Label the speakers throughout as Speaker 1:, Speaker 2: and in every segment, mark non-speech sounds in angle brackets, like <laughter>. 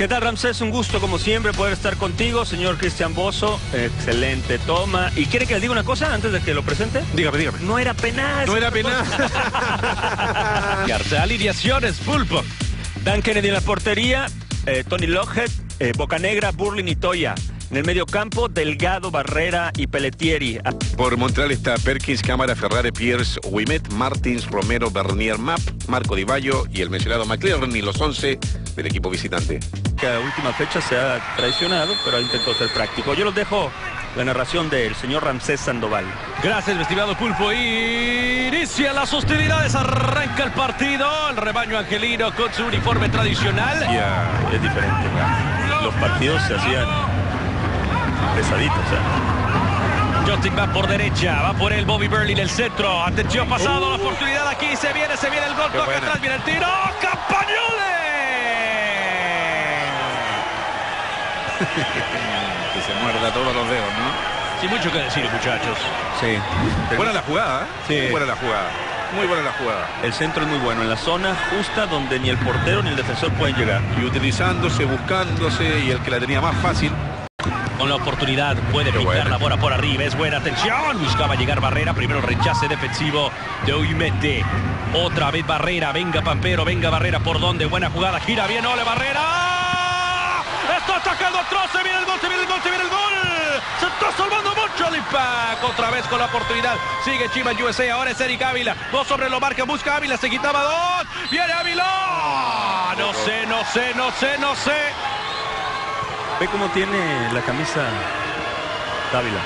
Speaker 1: ¿Qué tal, Ramsés? Un gusto, como siempre, poder estar contigo, señor Cristian Bozo. Excelente toma. ¿Y quiere que le diga una cosa antes de que lo presente?
Speaker 2: Dígame, dígame.
Speaker 1: No era penal.
Speaker 2: No era penal. <laughs>
Speaker 1: Alineaciones, pulpo. Dan Kennedy en la portería, eh, Tony Lockhead, eh, Bocanegra, Burlin y Toya. En el medio campo, Delgado, Barrera y Pelletieri.
Speaker 2: Por Montreal está Perkins, Cámara, Ferrari, Pierce, Wimet, Martins, Romero, Bernier, Map, Marco Di Baggio y el mencionado McLaren y los 11 del equipo visitante.
Speaker 1: Que a última fecha se ha traicionado, pero intentó ser práctico. Yo los dejo la narración del señor Ramsés Sandoval.
Speaker 3: Gracias, estimado Pulpo. Inicia las hostilidades, arranca el partido. El rebaño angelino con su uniforme tradicional.
Speaker 1: Es diferente. Los partidos se hacían pesaditos. ¿eh?
Speaker 3: Justin va por derecha, va por el Bobby Burley en el centro. Atención, pasado la oportunidad aquí. Se viene, se viene el gol. Toca atrás, viene el tiro. ¡Campañole! <laughs>
Speaker 2: que se muerda todos los dedos, ¿no?
Speaker 3: Sí, mucho que decir, muchachos.
Speaker 1: Sí.
Speaker 2: Buena la jugada, ¿eh? Sí. Muy buena la jugada. Muy buena la jugada.
Speaker 1: El centro es muy bueno, en la zona justa donde ni el portero ni el defensor pueden llegar.
Speaker 2: Y utilizándose, buscándose, y el que la tenía más fácil
Speaker 3: con la oportunidad puede picar la bola por arriba. Es buena atención. Buscaba llegar Barrera. Primero rechace defensivo de Uimete. Otra vez Barrera. Venga Pampero. Venga Barrera. ¿Por dónde? Buena jugada. Gira bien. Ole Barrera. Está atacando atrás. Se viene el gol. Se viene el gol. Se viene el gol. Se está salvando mucho el impact. Otra vez con la oportunidad. Sigue Chivas USA. Ahora es Eric Ávila. Dos sobre lo marca. Busca Ávila. Se quitaba dos. Viene Ávila. No sé, no sé, no sé, no sé.
Speaker 1: Ve cómo tiene la camisa Dávila.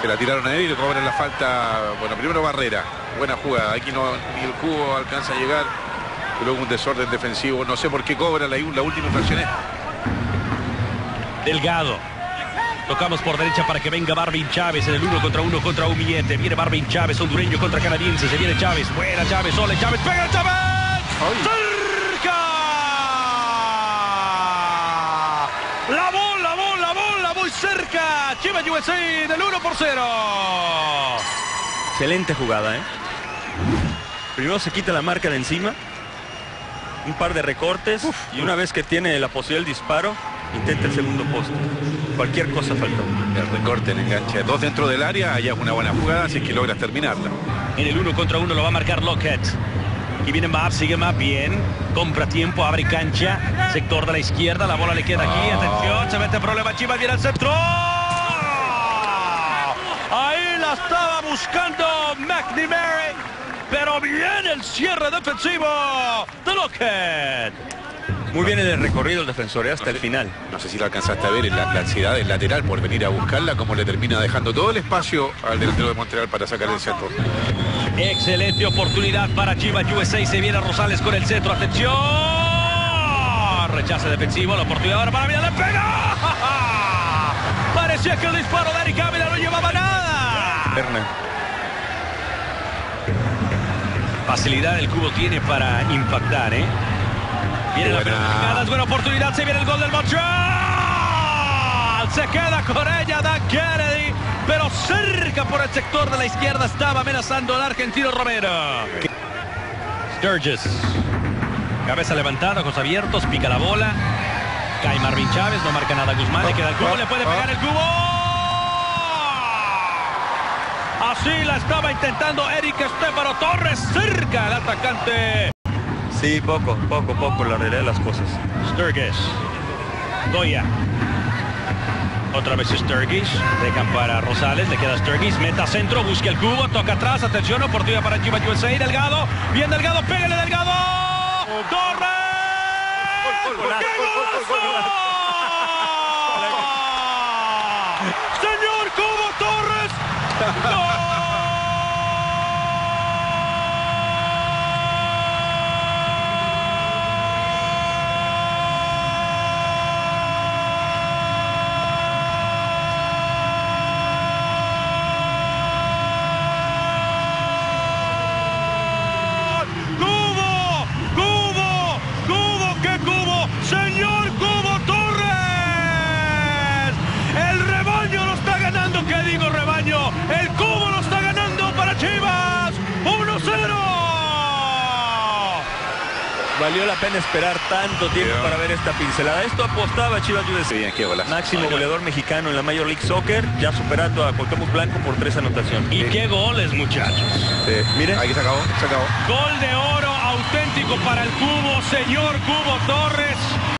Speaker 2: Se la tiraron a él y le cobran la falta. Bueno, primero Barrera. Buena jugada. Aquí no, ni el cubo alcanza a llegar. Luego un desorden defensivo. No sé por qué cobra la, la última infracción.
Speaker 3: Delgado. Tocamos por derecha para que venga Barvin Chávez en el uno contra uno contra un billete. Viene Barvin Chávez, hondureño contra canadiense. Se viene Chávez. Buena Chávez, Ole Chávez. Pega Chávez. cerca. Chivas USA del 1 por 0.
Speaker 1: Excelente jugada, ¿eh? Primero se quita la marca de encima. Un par de recortes. y una vez que tiene la posibilidad del disparo, intenta el segundo poste. Cualquier cosa faltó.
Speaker 2: El recorte, el enganche. Dos dentro del área, allá una buena jugada, así que logras terminarla.
Speaker 3: En el uno contra uno lo va a marcar Lockett. Y viene más, sigue más bien. Compra tiempo, abre cancha. Sector de la izquierda, la bola le queda aquí. Atención, se mete problema Chivas, viene al centro. Ahí la estaba buscando McNamara. Pero viene el cierre defensivo de Lockhead.
Speaker 1: Muy bien en el recorrido el defensor ¿eh? hasta el final.
Speaker 2: No sé si lo alcanzaste a ver en la, ansiedad del lateral por venir a buscarla, como le termina dejando todo el espacio al delantero de Montreal para sacar el centro.
Speaker 3: Excelente oportunidad para Chivas USA. Se viene Rosales con el centro. Atención. Rechace defensivo. La oportunidad ahora para Vidal. ¡Le pega! <laughs> Parecía que el disparo de Eric Ávila no llevaba nada. Facilidad el cubo tiene para impactar, ¿eh? Viene buena. la pelota buena oportunidad, se viene el gol del Montreal. Se queda con ella Dan Kennedy, pero cerca por el sector de la izquierda estaba amenazando al argentino Romero. Sturgis. Cabeza levantada, ojos abiertos, pica la bola. Cae Marvin Chávez, no marca nada Guzmán, le queda el cubo, le puede pegar el cubo. Así la estaba intentando Eric Estefano Torres, cerca el atacante.
Speaker 1: Sí, poco, poco, poco, la realidad de las cosas.
Speaker 3: Sturgis. Goya. Otra vez Sturgis. Dejan para Rosales. Le queda Sturgis. Meta centro. Busca el cubo. Toca atrás. Atención. Oportunidad para Chivas USA. Delgado. Bien Delgado. Pégale Delgado. Torres.
Speaker 1: Valió la pena esperar tanto tiempo para ver esta pincelada. Esto apostaba Chivas USA.
Speaker 2: Bien, qué golazo.
Speaker 1: Máximo goleador mexicano en la Major League Soccer, ya superando a Cuauhtémoc Blanco por tres anotaciones.
Speaker 3: Y qué goles, muchachos.
Speaker 2: Sí.
Speaker 1: Miren.
Speaker 2: Aquí se acabó, se acabó.
Speaker 3: Gol de oro auténtico para el Cubo, señor Cubo Torres.